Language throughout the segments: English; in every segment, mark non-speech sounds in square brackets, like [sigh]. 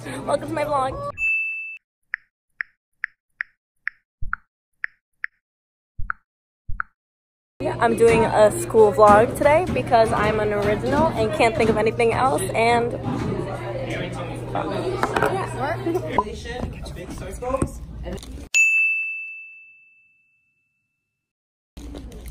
Welcome to my vlog. I'm doing a school vlog today because I'm an original and can't think of anything else and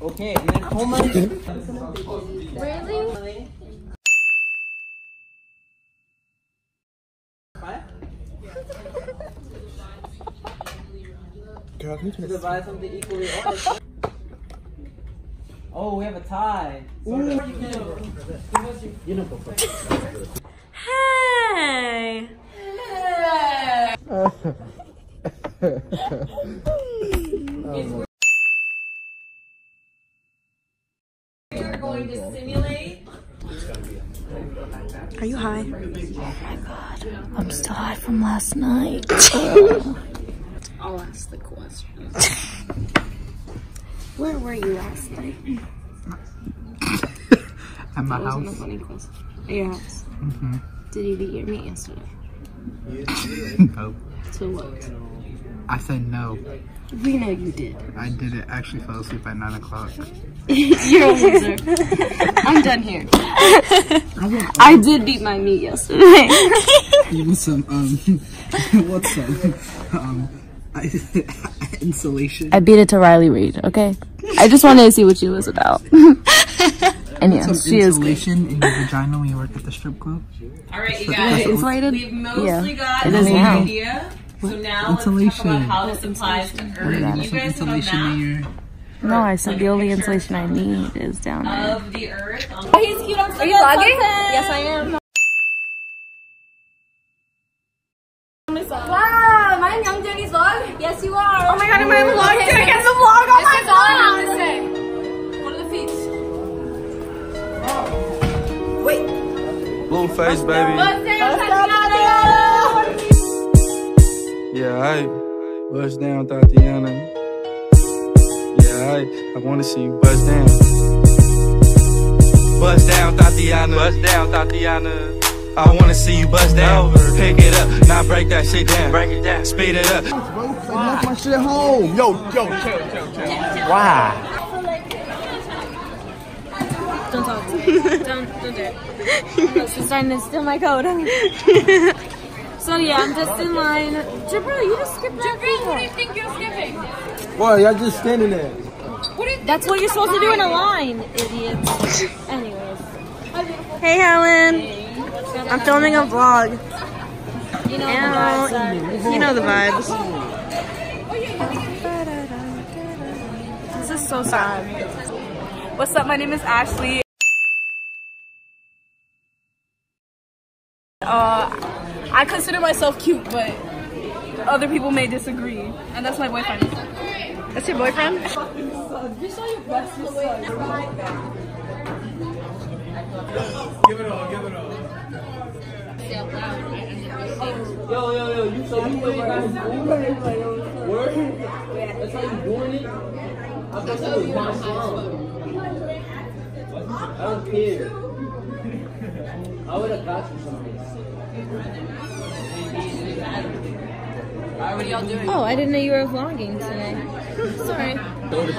Okay, then Homer. Really? Divide something equally. Oh, we have a tie. Hey! We're going to simulate. Are you high? Oh I'm still high from last night. [laughs] I'll ask the question. [laughs] Where were you last night? [laughs] At my Wasn't a house. funny question. At your house. Mm-hmm. Did you eat your meat yesterday? [laughs] No. So what? I said no. We know you did. I did it. Actually fell asleep at 9 o'clock. You're a loser. I'm done here. I did beat my meat yesterday. Even some, um, what's that? Um, [laughs] insulation. I beat it to Riley Reid, okay? I just wanted to see what she was about. [laughs] and yeah, some she is good. insulation in your vagina when you work at the strip club. All right, you guys. it insulated? We've mostly Yeah, got it the is same now. idea. So now let's talk Insulation. about how this applies to Earth. You guys have a insulation in map your. No, I said the only insulation I need is down there. of the Earth. oh he's On Are you vlogging? Yes, I am I in Young Jenny's vlog? Yes, you are. Oh my god, am I in the vlog? Did I get the vlog? Oh my god! I want to. One of the feet. Oh. Blueface, baby. Yeah, I bust down, Thotiana. Yeah, I I wanna see you bust down. Bust down, Thotiana. Bust down, Thotiana. I wanna see you bust down. Pick it up, now break that shit down. Break it down, speed it up. My shit home. Yo, yo, chill, chill, chill. Why? Don't talk. don't, don't do it. She's starting to steal my code. so yeah, I'm just in line. Jabril, you just skipped that Jabril, what do you think you're skipping? Boy, y'all just standing there. That's what you're supposed to do in a line, idiots. Anyways. Hey, Helen. I'm filming a vlog. You know the vibes. You know the vibes. This is so sad. What's up? My name is Ashley. Uh, I consider myself cute, but other people may disagree, and that's my boyfriend. That's your boyfriend? Yo, yo, yo, you so you ain't got his Word? That's how you doing it? I thought you was my slum. I don't care. I would have got you something. I already y'all doing? Oh, I didn't know you were vlogging today. [laughs] Sorry. Danny, [laughs]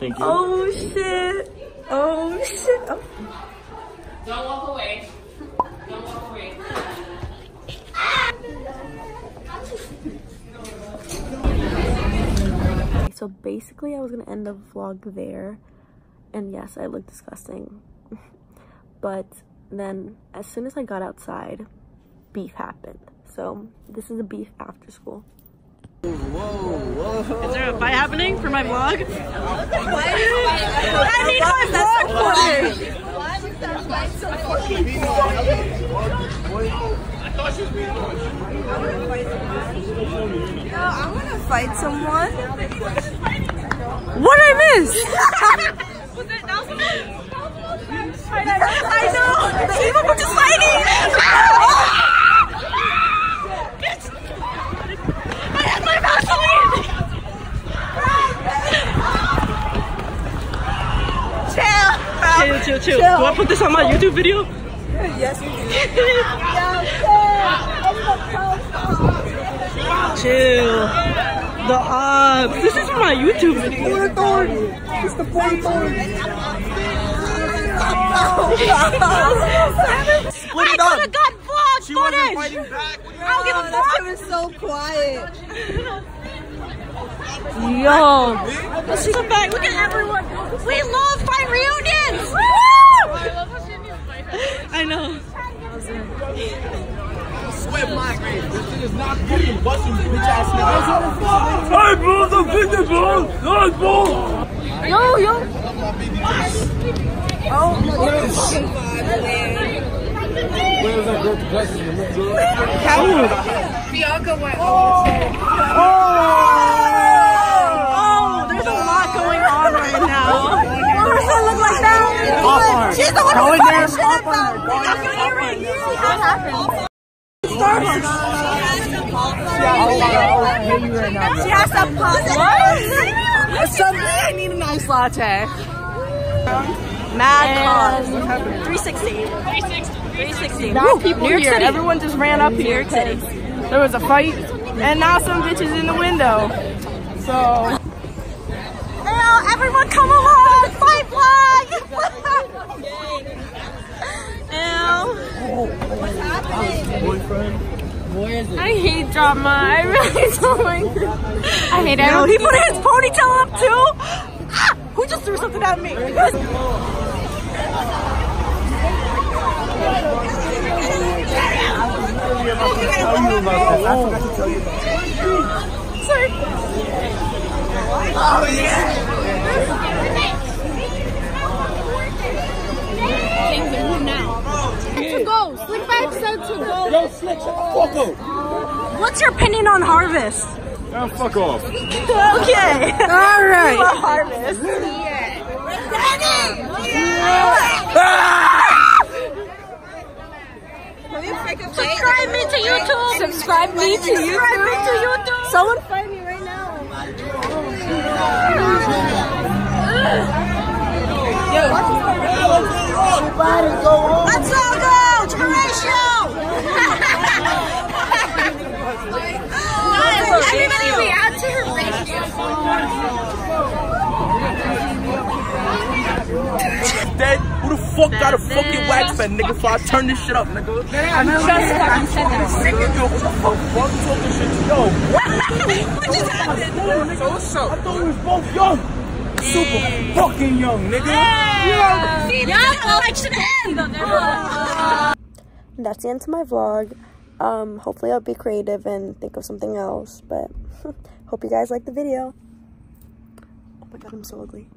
Thank you. Oh shit! Oh shit! Oh. Don't walk away. Don't walk away. So basically, I was gonna end the vlog there, and yes, I look disgusting. [laughs] but then, as soon as I got outside, beef happened. So this is a beef after school. Is there a fight happening for my vlog? [laughs] I need my vlog footage. I thought she was being No, I want to fight someone. What did I miss? [laughs] [laughs] I know. The evil one just fighting. I had my Vaseline. Chill. Chill, chill, chill. Do I put this on my YouTube video? [laughs] Yes, you do. Chill. The odds. This is my YouTube video. It's the point Split it I could have got vlog She footage. wasn't fighting back. I don't give a fuck. why we're so quiet. Yo, this is a fact. Look at everyone. We love fight reunions. Woo! I know. Sweat migraine. This shit is getting busting bitch ass niggas. Hey, bro, the bitch, bro. Nice, bro. Yo, yo. Where was that girl the glasses in the room, bro? Oh, there's a lot going on right now. Marissa look like that. She's the one who started shit about me. I'm hearing. See how it happens. She has some pop. What? Something I need an ice latte. Mad cause. 360. 360. 360. Now people New York here. City. Everyone just ran up New here. York City. There was a fight, and now some bitches in the window. So Now, everyone come along. Fight flag. [laughs] Ew. I hate drama. I really [laughs] don't like it. I hate No, it. he put his ponytail up too. Ah, who just threw something at me? To go. Slick back said to go. Yo, Slick, shut the fuck up. What's your opinion on Harvest? Oh, fuck off. Okay. All right. Harvest. Yeah. yeah. Ah! Subscribe me to YouTube. Subscribe me to YouTube. Subscribe me to YouTube. Someone find me right now. Let's all go to Horatio. Everybody react to Horatio. Dead? Who the fuck got a fucking wax pen, nigga? Before I turn this shit up, nigga. I'm just fucking said that. Nigga, yo, who the fuck fuck talking shit to yo? [laughs] What just happened? So what's up? I thought we was both young. Super fucking young, nigga. That's the end of my vlog. Um, hopefully I'll be creative and think of something else, but [laughs] hope you guys like the video. Oh my god, I'm so ugly.